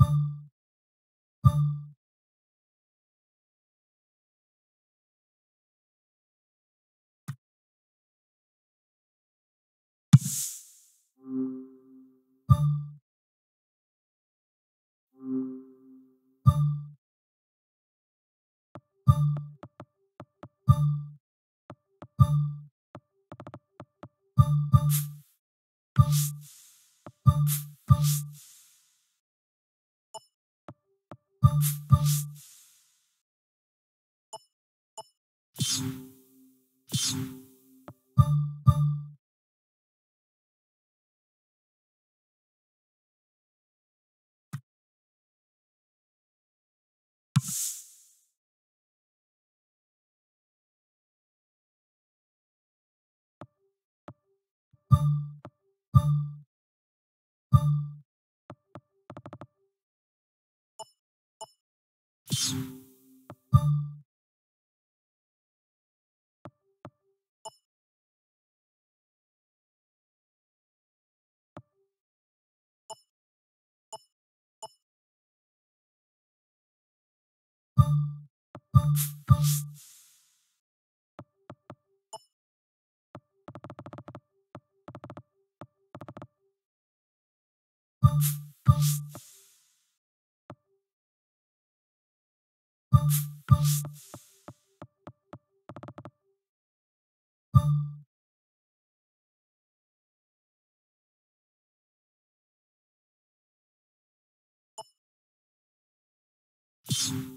you you Thank you.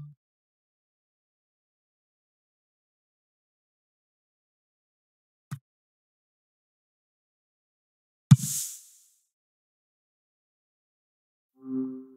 you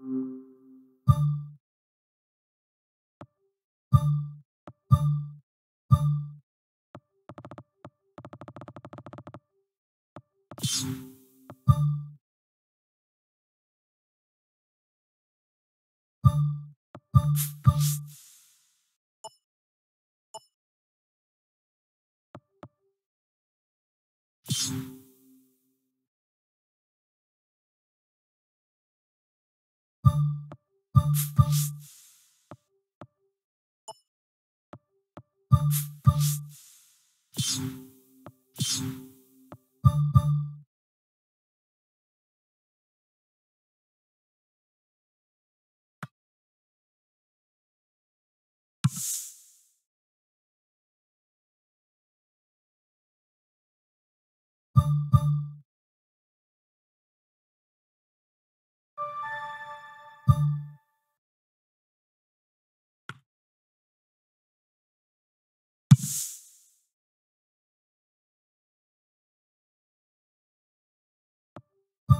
you you you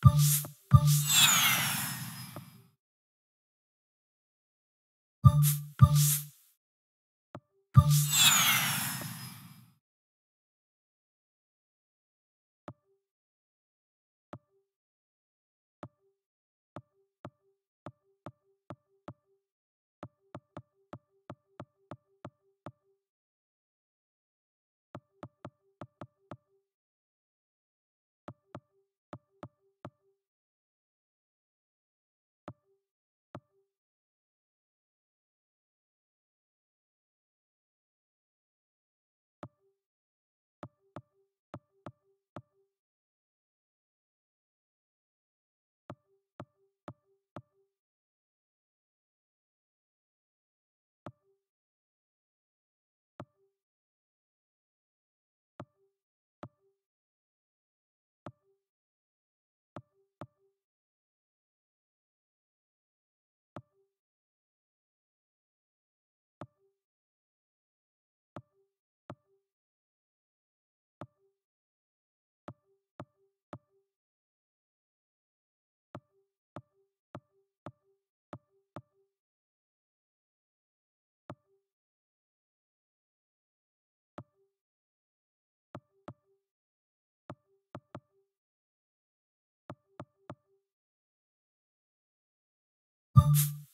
Peace.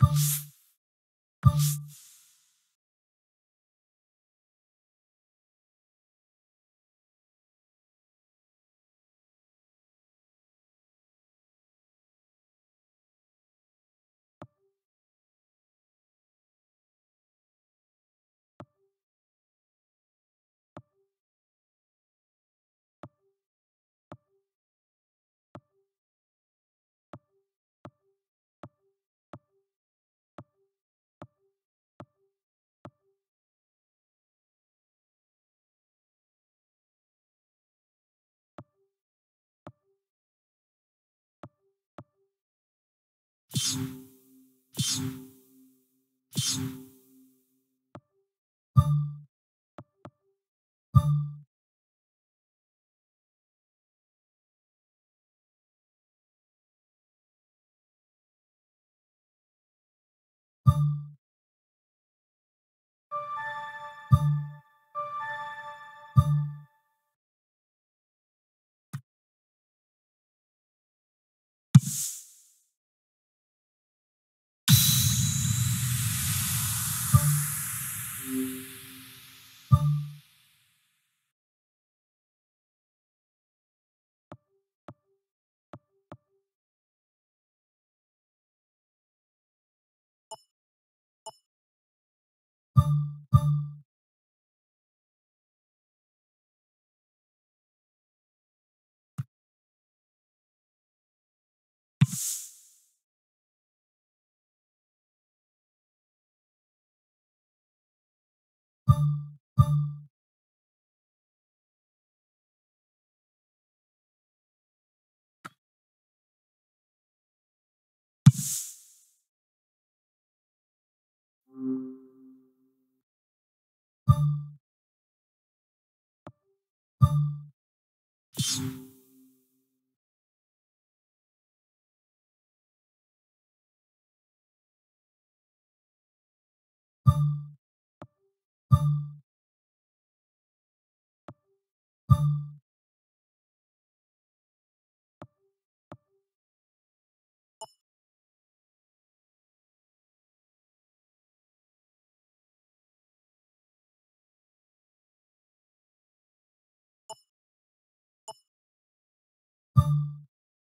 Peace. Peace. you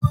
you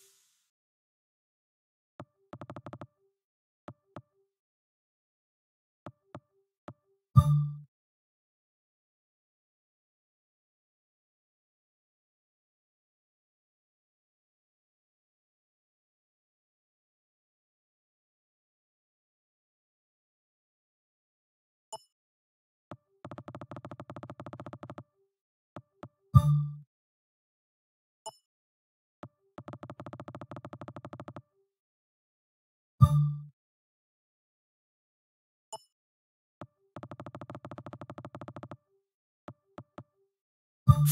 you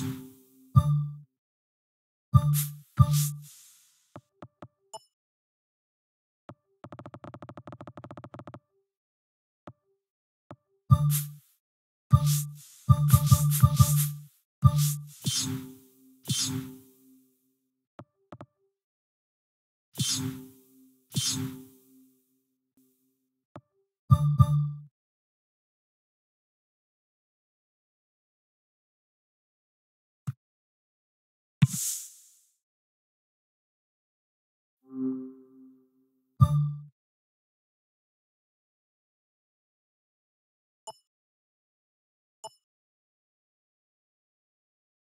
you you